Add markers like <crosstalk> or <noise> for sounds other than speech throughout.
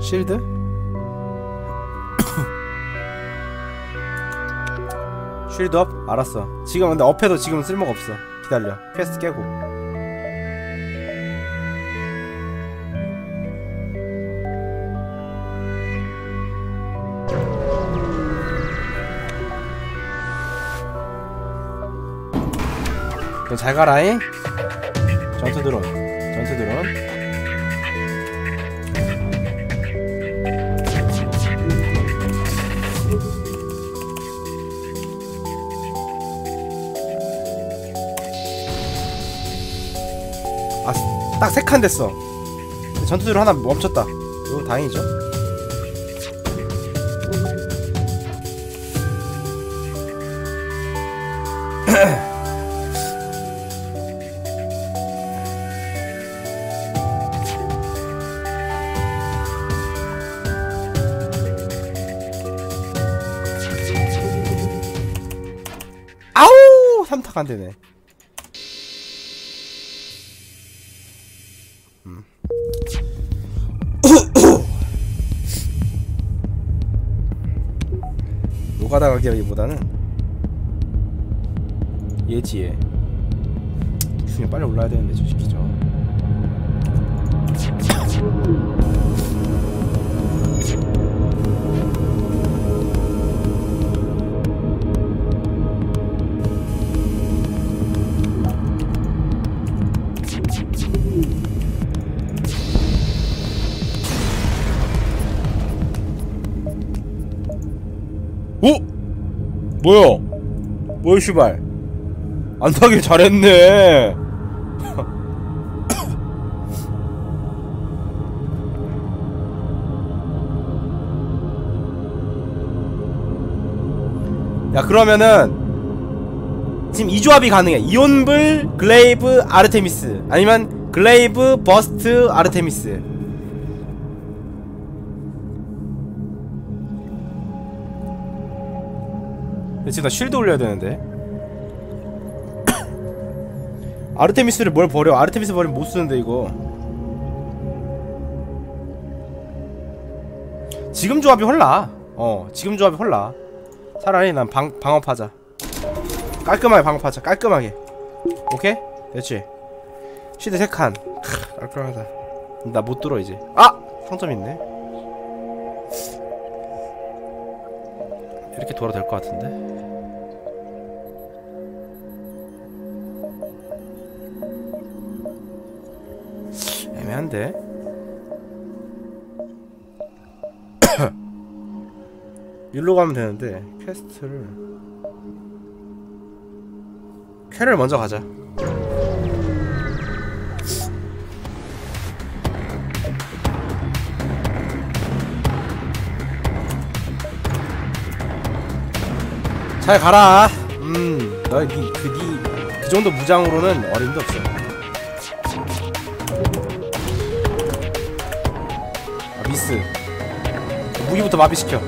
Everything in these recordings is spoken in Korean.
실드? <coughs> 쉴드 업? 알았어 지금 근데 업해도 지금 쓸모가 없어 기다려 퀘스트 깨고 잘 가라잉? 전투 드론 전투 드론. 딱세 칸 됐어. 전투 드론 하나 멈췄다. 이거 다행이죠 탁 안 되네. 음. 노가다 가기보다는 예지에 수이 빨리 올라야 되는데 저시 오! 뭐야? 뭐야 슈발? 안 타길 잘했네. 야 그러면은 지금 이 조합이 가능해. 이온블 Glaive 아르테미스. 아니면 Glaive Burst 아르테미스 지금 나 쉴드 올려야 되는데. <coughs> 아르테미스를 뭘 버려? 아르테미스 버리면 못 쓰는데 이거. 지금 조합이 홀라. 어 지금 조합이 홀라. 차라리 난 방, 방업하자. 깔끔하게 방업하자. 깔끔하게. 오케이? 됐지? 쉴드 3칸. 깔끔하다. 나 못 들어 이제. 아! 상점 있네 이렇게 돌아도 될 것 같은데? 애매한데? <coughs> 일로 가면 되는데 퀘스트를. 퀘를 먼저 가자 잘 가라. 음 너그니그 그 정도 무장으로는 어림도 없어. 아 미스. 무기부터 마비시켜.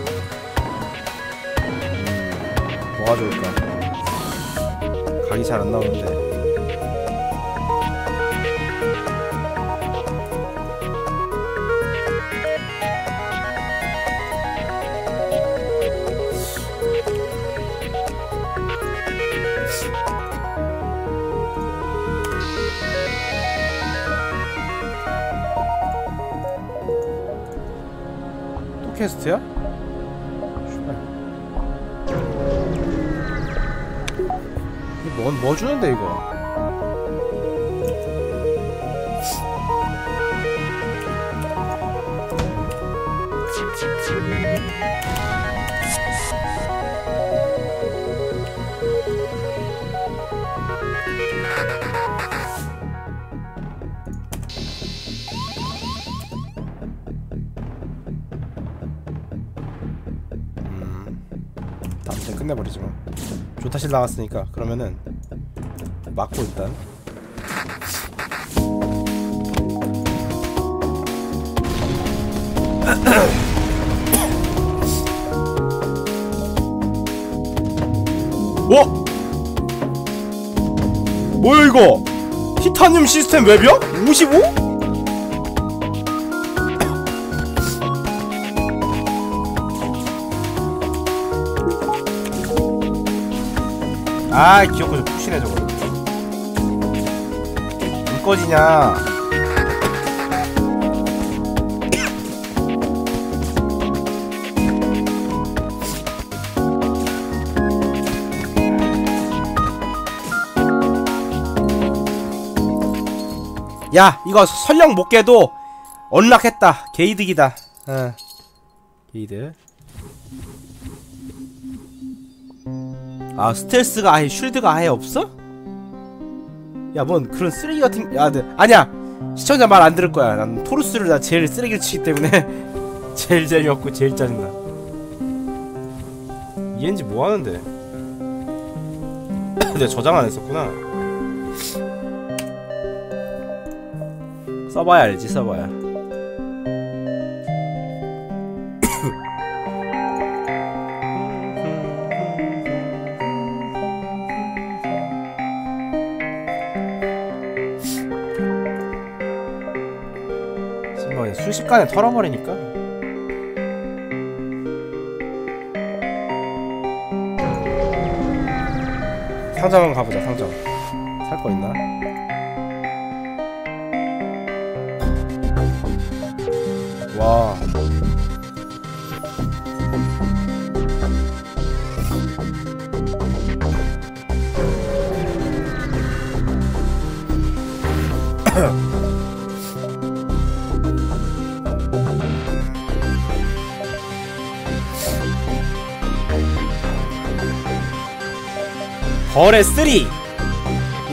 음, 뭐가 좋을까? 각이 잘 안 나오는데 퀘스트야? 씨발. 이거 뭐, 뭐 주는데 이거 끝내버리지 뭐 조타실 나갔으니까 그러면은 맞고 일단 오! 뭐야 이거 티타늄 시스템 외벽? 55? 아 귀엽고 좀 푸시네 저거. 안 꺼지냐? 야 이거 설령 못 깨도 언락했다. 게이득이다. 어. 게이드 아 스텔스가 아예 쉴드가 아예 없어? 야 뭔 그런 쓰레기 같은 야 네. 아니야. 시청자 말 안 들을 거야. 난 토르스를 나 제일 쓰레기를 치기 때문에 <laughs> 제일 재미없고 제일 짜증나. 이엔지 뭐하는데? <coughs> 내가 저장 안 했었구나. 써봐야 알지 써봐야 순식간에 털어버리니까. 상점 한번 가보자 상점. 살 거 있나? 와 벌의 3이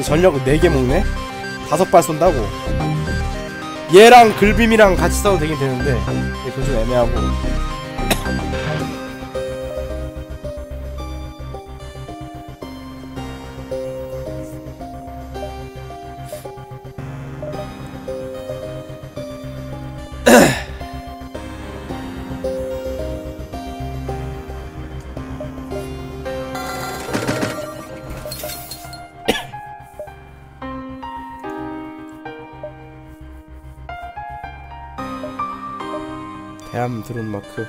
전력을 4개 먹네? 5발 쏜다고? 얘랑 글빔이랑 같이 써도 되긴 되는데 그건 좀 애매하고 대함 드론 마크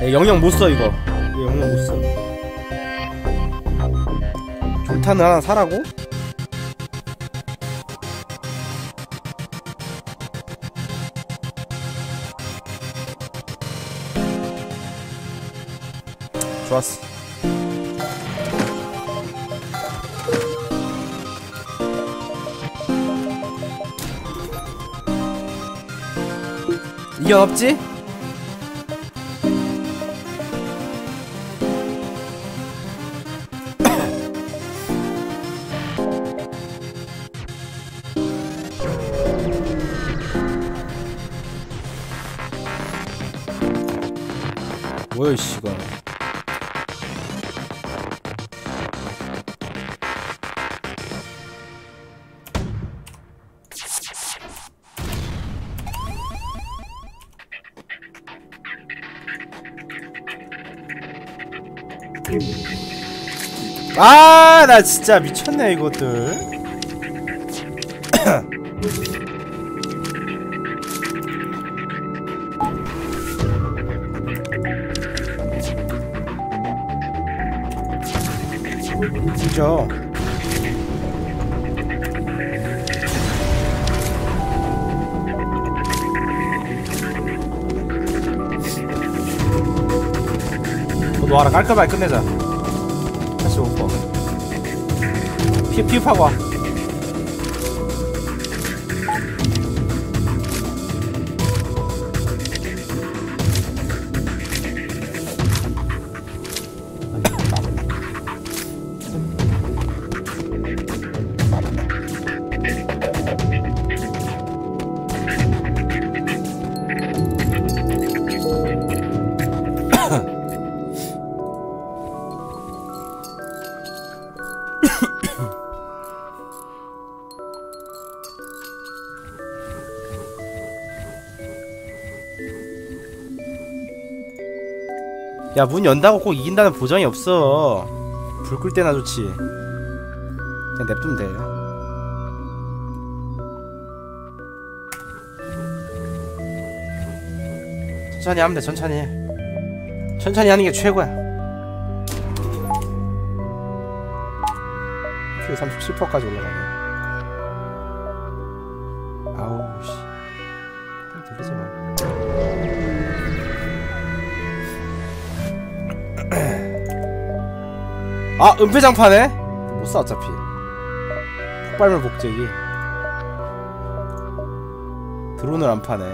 에 영영 못 써 이거. 영영 못써. 존탄을 하나 사라고? 이견 없지? 뭐야 씨가 아, 나 진짜 미쳤네, 이것들. 그죠? 너와라 깔끔하게 끝내자. 85%. 피, 피흡하고 야 문 연다고 꼭 이긴다는 보장이 없어. 불 끌 때나 좋지. 그냥 냅두면 돼. 천천히 하면 돼 천천히. 천천히 하는 게 최고야. Q 37%까지 올라가네 아 은폐장판에? 못사 어차피. 폭발물 복제기. 드론을 안 파네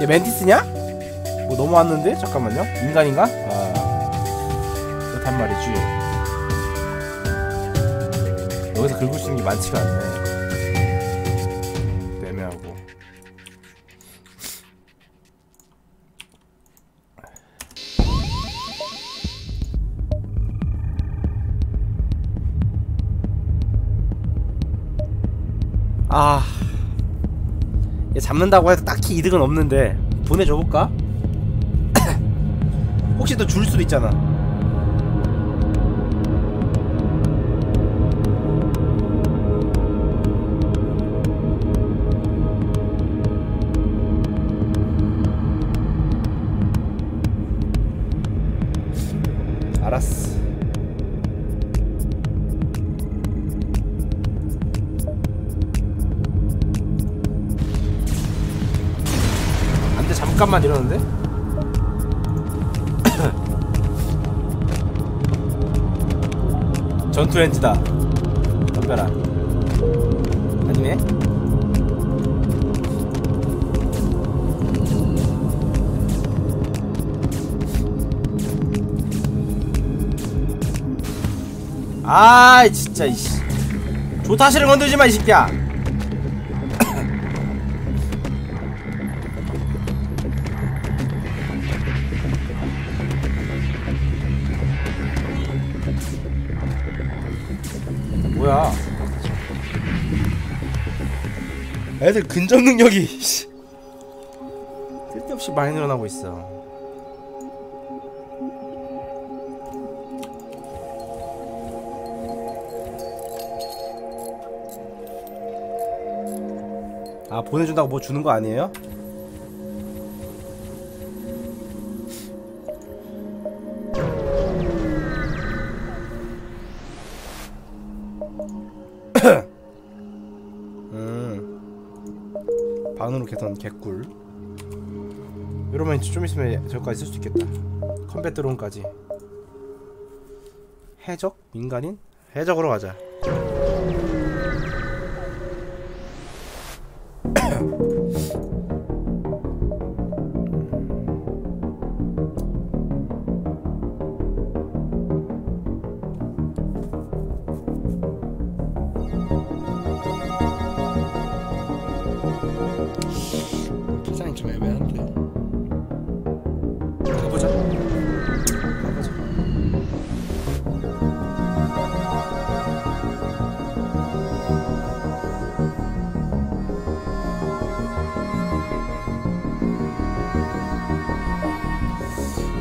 얘 멘티스냐? 뭐 넘어왔는데? 잠깐만요 인간인가? 아 그렇단 말이지 여기서 긁을 수 있는 게 많지가 않네 잡는다고 해도 딱히 이득은 없는데 보내줘볼까? <coughs> 혹시 또 줄 수도 있잖아. 알았어. 잠깐만 이러는데? <coughs> 전투 엔지다 덤벼라 아니네? 아 진짜 이씨 조타시를 건들지 마 이 새끼야 애들 근접 능력이 씨, 쓸데없이 많이 늘어나고 있어 아 보내준다고 뭐 주는 거 아니에요? 개선 개꿀 이러면 좀 있으면 저까지 쓸 수 있겠다 컴뱃 드론까지 해적? 민간인? 해적으로 가자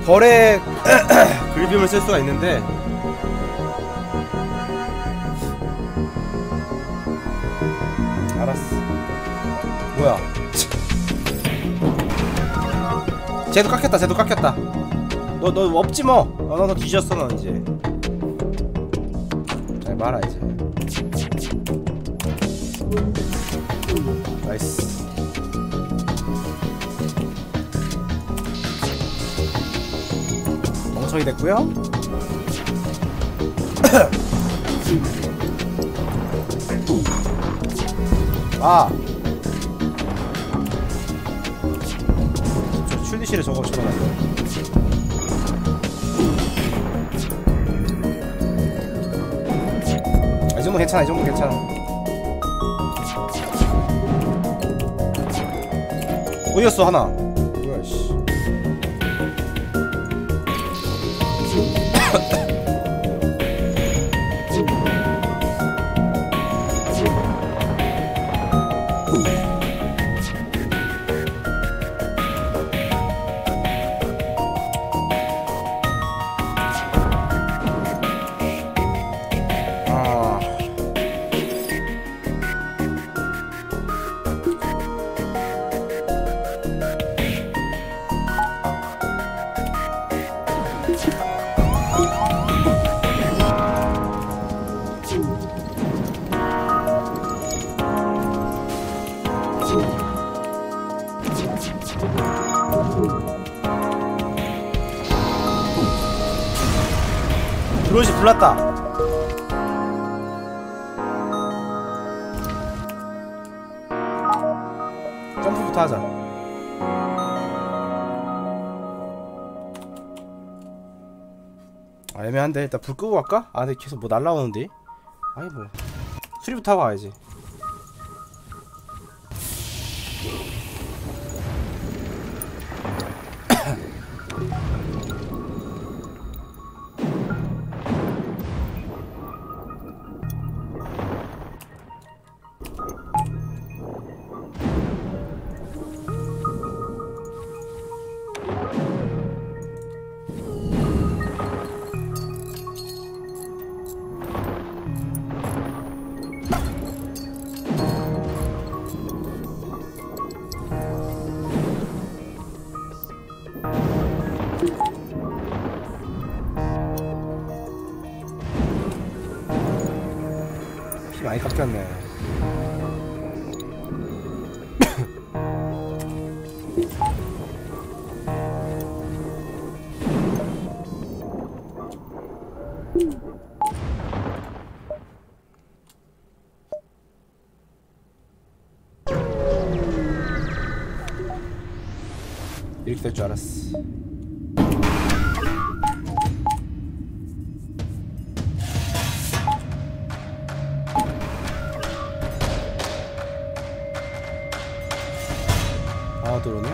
벌에 <clears throat> 그리빔을 쓸 수가 있는데. 알았어. 뭐야? 쟤도 깎였다 쟤도 깎였다. 너 너 없지 뭐너너 너 뒤졌어 너 이제. 잘 말아 이제. 나이스 소개됐고요. <coughs> 아. 출리실에 저거 적어놨어요. 아, 이 정도 괜찮아 이 정도 괜찮아. 어디였어 하나? 드로시 불났다. 점프부터 하자. 애매한데 일단 불 끄고 갈까? 아 근데 계속 뭐 날라오는데? 아니 뭐. 수리부터 하고 가야지 많이 깎였네. <laughs> 이렇게 될 줄 알았어 아 들어오네.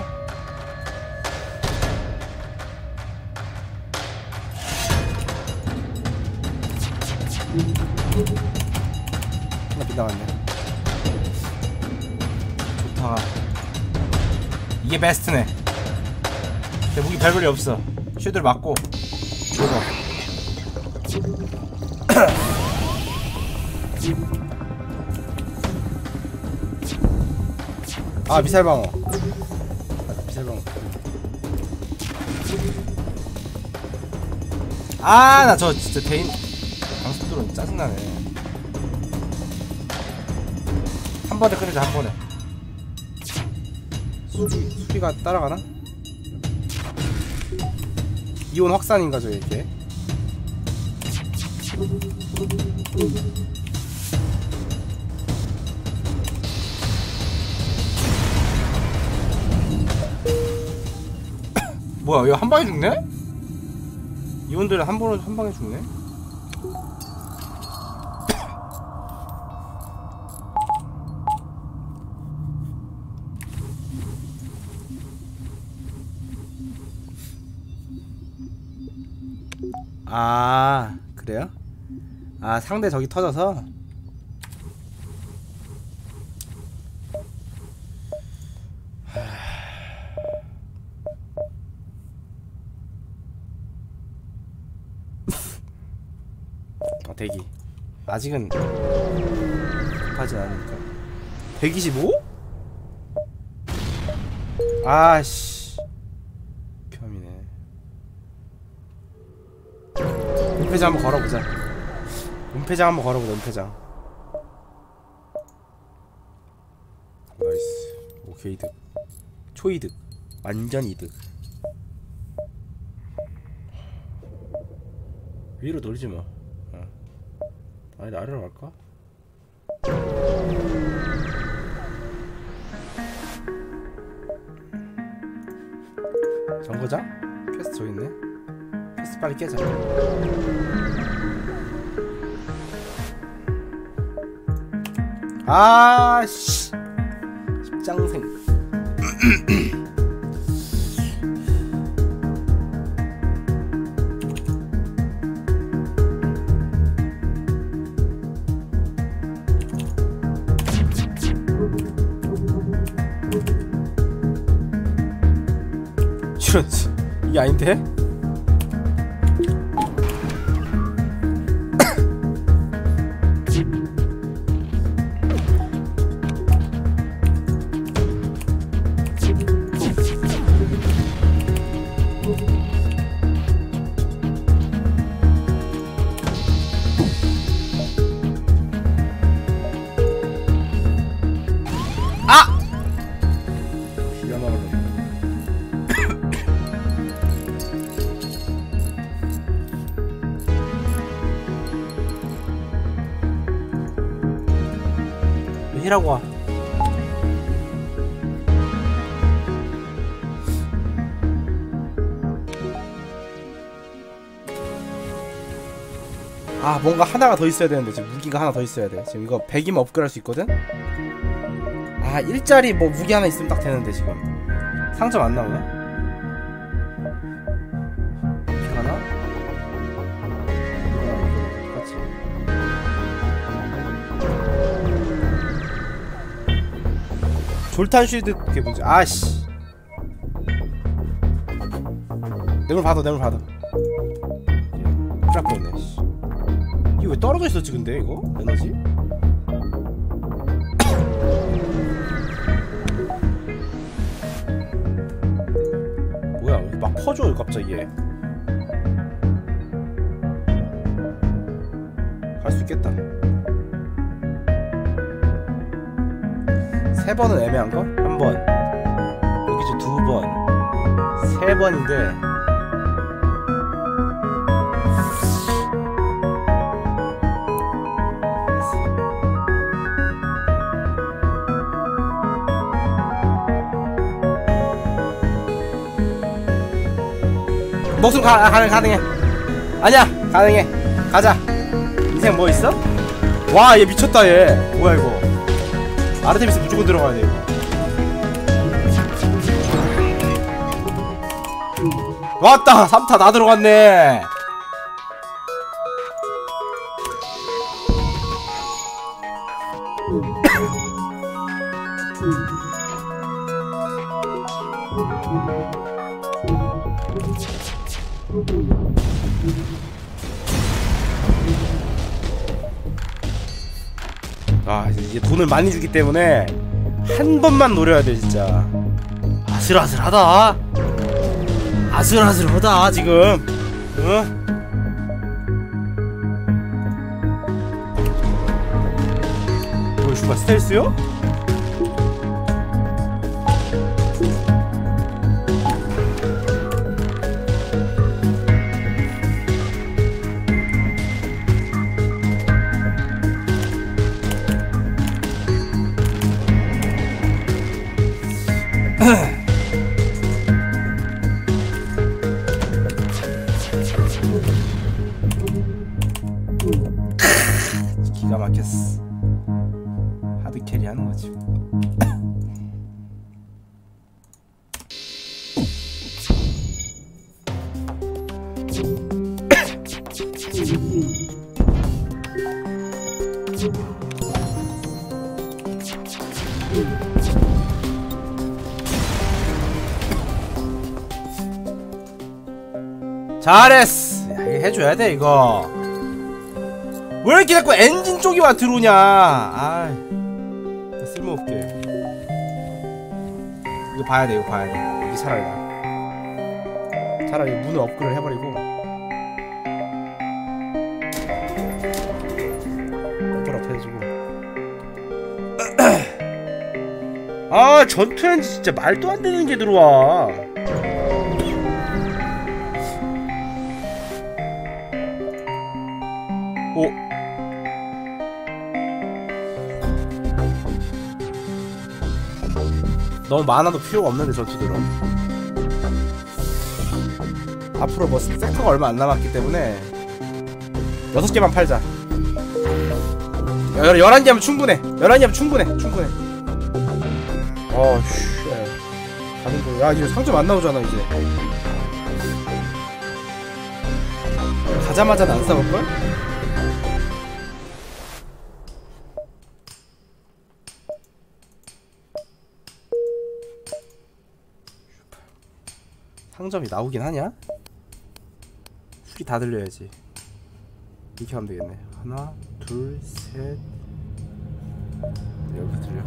하나 빗나갔네. 좋다. 이게 베스트네. 내 무기 별볼이 없어. 슈들 맞고. 죽어 <clears throat> 아 미사일 방어 아 나 저 진짜 대인 방속도로 짜증나네 한 번에 끊자 한 번에 수리 수리가 따라가나? 이온 확산인가 저 이렇게 뭐야 이거 한 방에 죽네? 이온들은 한 번에 한 방에 죽네? 아 그래요? 아 상대 저기 터져서 어, 대기 아직은 급하진 않으니까. 125? 아씨. 편이네. 은폐장 한번 걸어보자. 은폐장 한번 걸어보자 은폐장. nice. 오케이 득. 초이득. 완전 이득. 위로 돌지 뭐 어. 아니 아래로 갈까? 정거장? 퀘스트 저기 있네 퀘스트 빨리 깨자 아씨 십장생 <clears throat> 이런 이게 아닌데? 와? 아 뭔가 하나가 더 있어야 되는데 지금 무기가 하나 더 있어야 돼 지금 이거 100이면 업그레이드 할 수 있거든? 아 일자리 뭐 무기 하나 있으면 딱 되는데 지금 상점 안 나오나? 졸탄 쉴드 그게 뭐지? 아씨 내물 받아 내물 받아 쫙 씨. 이거 왜 떨어져 있었지 근데 이거? 에너지? 뭐야 막 퍼져 갑자기 얘. 갈 수 있겠다 세 번은 애매한가? 한번. 여기 이제 두 번 세 번인데. 목숨 가, 가능, 가능해. 아니야 가능해. 가자. 인생 뭐 있어? 와 얘 미쳤다 얘. 뭐야 이거 아르테미스 무조건 들어가야 돼 왔다! 3타 나 들어갔네 돈을 많이 주기 때문에 한 번만 노려야 돼 진짜 아슬아슬하다 아슬아슬하다 지금 어? 뭐 슈가 스텔스요? 잘했어. 야, 이거 해줘야 돼 이거. 왜 이렇게 자꾸 엔진 쪽이만 들어오냐. 아 쓸모없게. 이거 봐야 돼 이거 봐야 돼. 이게 차라리 나. 차라리 문을 업그레이드 해버리고. <clears throat> 아 전투 엔진 진짜 말도 안 되는 게 들어와 너무 많아도 필요가 없는데 전투들은 앞으로 뭐 섹터가 얼마 안 남았기 때문에 6개만 팔자. 열, 11개 하면 충분해. 11개 하면 충분해. 충분해. 어씨. 가는 거 야 이제 상점 안 나오잖아 이제. 가자마자는 안 싸울 걸? 상점이 나오긴 하냐? 술이 다 들려야지. 이렇게 하면 되겠네. 하나 둘셋. 여기서 들려.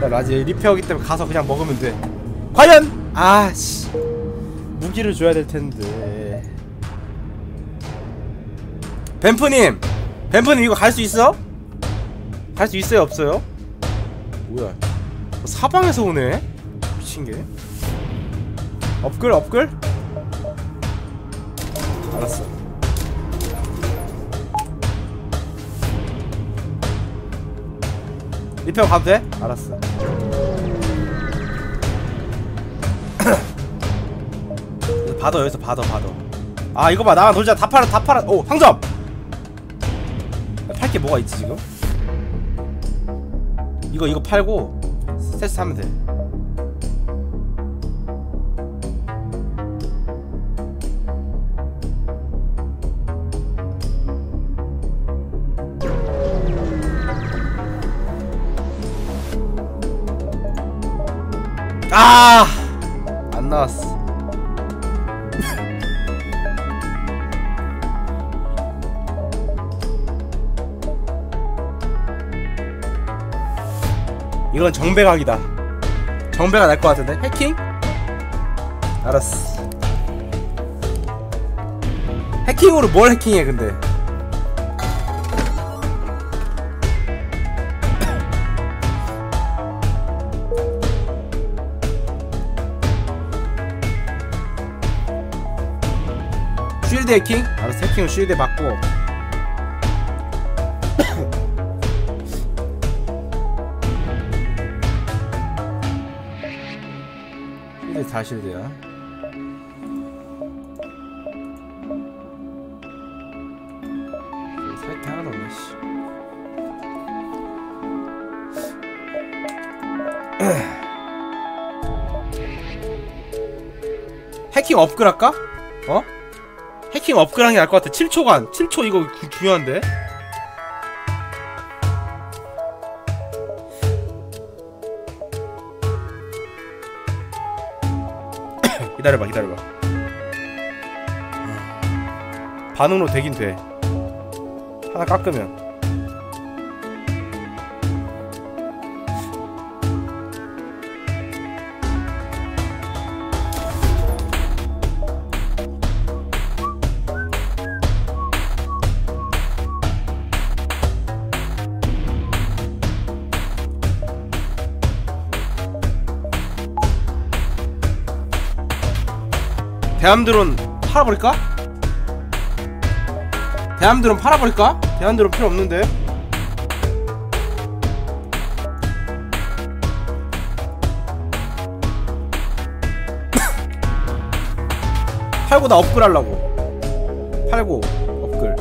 나 라지 리페어기 때문에 가서 그냥 먹으면 돼. 과연? 아씨. 무기를 줘야 될 텐데. 뱀프님! 뱀프님 이거 갈 수 있어? 갈 수 있어요? 없어요? 뭐야. 사방에서 오네? 미친게. 업글 업글? 알았어. 리페어 가도 돼? 알았어. <clears throat> 받아 여기서 받아 받아. 아 이거 봐. 나만 돌자. 다 팔아 다 팔아. 오 상점! 팔게 뭐가 있지 지금 이거 이거 팔고 세트 하면 돼 아! 이건 정배각이다. 정배가 날 것 같은데? 해킹? 알았어. 해킹으로 뭘 해킹해, 근데? <coughs> 쉴드 해킹? 알았어 해킹을 쉴드에 맞고 하나도 없네 씨. <clears throat> 해킹 업글 할까? 어? 해킹 업그레이드 나을 것 같아. 7초간 7초 이거 구- 중요한데 기다려봐 기다려봐. 반응으로 되긴 돼. 하나 깎으면 대함드론 팔아버릴까? 대함드론 팔아버릴까? 대함드론 필요 없는데. <coughs> 팔고 나 업글 하려고. 팔고 업글.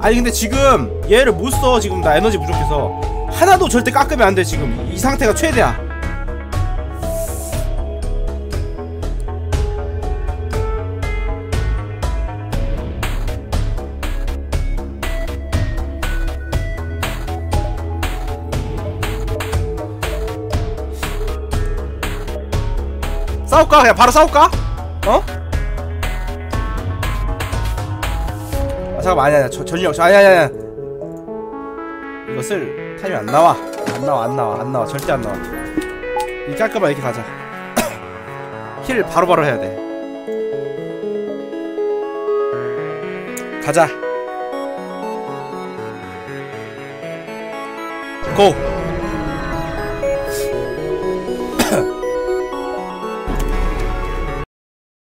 아니 근데 지금 얘를 못 써 지금 나 에너지 부족해서. 하나도 절대 깎으면 안 돼 지금. 이 상태가 최대야 싸울까? 그냥 바로 싸울까? 어? 아 잠깐만 아니야 아니야. 저, 전력 저 아니야 아니야 쓸 타임이 안 나와. 안 나와 안 나와 안 나와. 절대 안 나와. 이 깔끔하게 이렇게 가자. <coughs> 힐 바로바로 해야 돼. 가자. 고